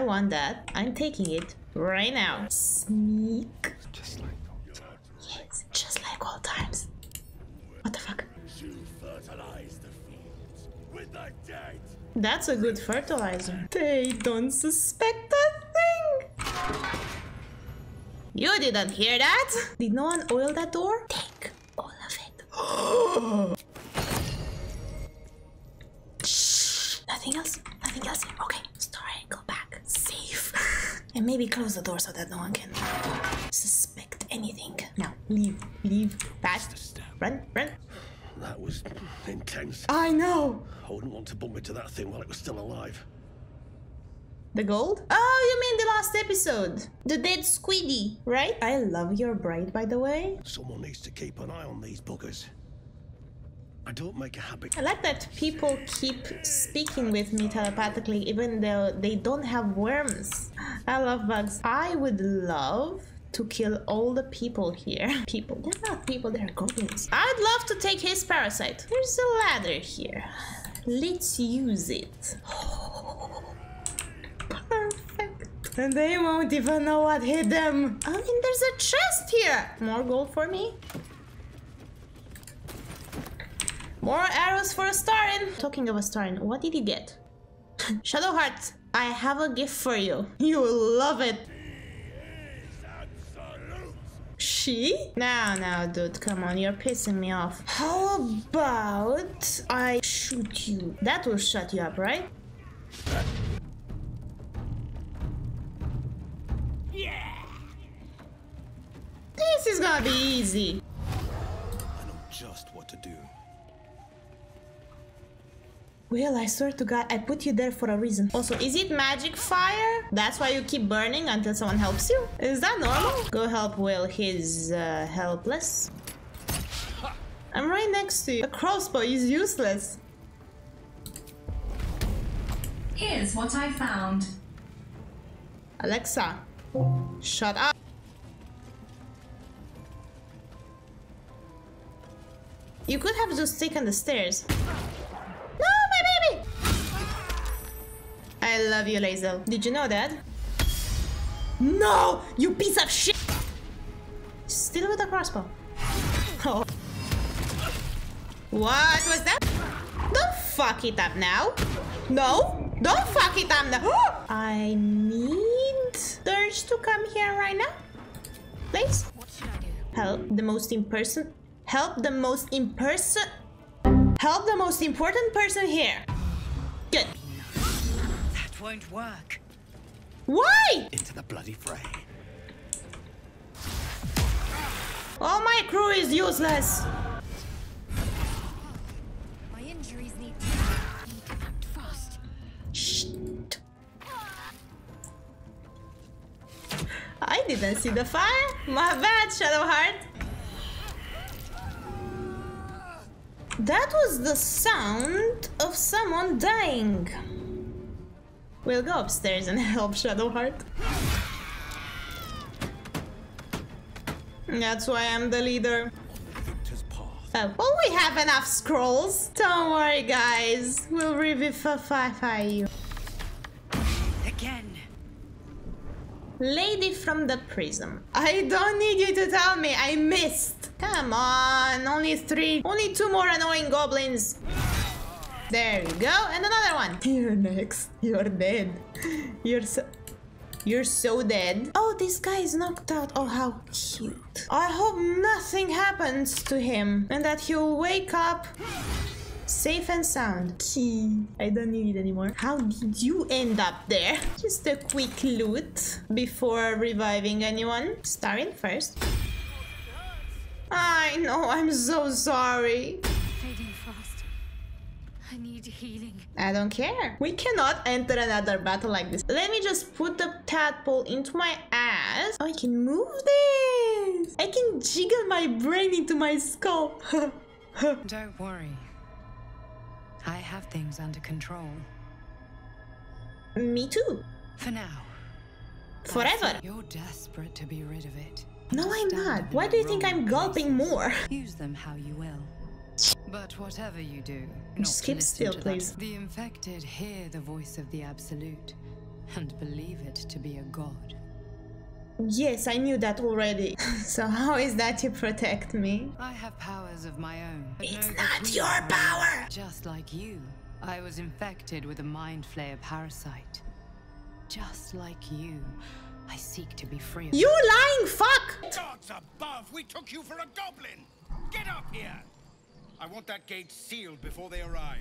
I want that. I'm taking it right now. Sneak. Just like old times. Yes, just like old times. What the fuck? To fertilize the fields with the dead. That's a good fertilizer. They don't suspect a thing. You didn't hear that? Did no one oil that door? Take all of it. Shh. Nothing else? Okay, story, go back. Safe. And maybe close the door so that no one can suspect anything. Now, leave, leave, fast. Run, run. That was intense. I know. I wouldn't want to bump into that thing while it was still alive. The gold? Oh, you mean the last episode. The dead squiddy, right? I love your braid, by the way. Someone needs to keep an eye on these buggers. I don't make a habit. I like that people keep speaking with me telepathically even though they don't have worms. I love bugs. I would love to kill all the people here. People. They're not people, they're goblins. I'd love to take his parasite. There's a ladder here. Let's use it. Perfect. And they won't even know what hit them. I mean, there's a chest here. More gold for me. More arrows for Astarion. Talking of Astarion, what did you get? Shadowheart, I have a gift for you. You will love it. She? Now, now, dude, come on, you're pissing me off. How about I shoot you? That will shut you up, right? Yeah. This is gonna be easy. I know just what to do. Well, I swear to God, I put you there for a reason. Also, is it magic fire? That's why you keep burning until someone helps you? Is that normal? Go help Wyll, he's uh, helpless. I'm right next to you. A crossbow is useless. Here's what I found. Alexa, shut up. You could have just taken the stairs. I love you, Lae'zel. Did you know that? No! You piece of shit! Still with a crossbow. Oh. What was that? Don't fuck it up now. No, don't fuck it up now. I need Durge to come here right now. Please. What should I do? Help the most in-person. Help the most in-person. Help the most important person here. Good. Won't work. Why? Into the bloody fray. All my crew is useless. My injuries need to, need to act fast. Shh. I didn't see the fire. My bad, Shadowheart. That was the sound of someone dying. We'll go upstairs and help Shadowheart. That's why I'm the leader. Oh, well, we have enough scrolls. Don't worry, guys. We'll revivify you. Again. Lady from the prism. I don't need you to tell me. I missed. Come on. Only three. Only two more annoying goblins. There you go. And another one. You're next. You're dead. You're so... You're so dead. Oh, this guy is knocked out. Oh, how cute. I hope nothing happens to him and that he'll wake up safe and sound. Key. I don't need it anymore. How did you end up there? Just a quick loot before reviving anyone. Starin first. I know, I'm so sorry. Fading fast. I need healing. I don't care. We cannot enter another battle like this. Let me just put the tadpole into my ass. Oh, I can move this. I can jiggle my brain into my skull. Don't worry. I have things under control. me too. For now. Forever. You're desperate to be rid of it. No, I'm not. Why do you think I'm gulping more? Use them how you will. But whatever you do, Just keep still, to that. please. The infected hear the voice of the Absolute, and believe it to be a god. Yes, I knew that already. so how is that you protect me? I have powers of my own. It's no not your power. Just like you, I was infected with a mind flayer parasite. Just like you, I seek to be free. of You lying fuck! Gods above, we took you for a goblin! Get up here! I want that gate sealed before they arrive.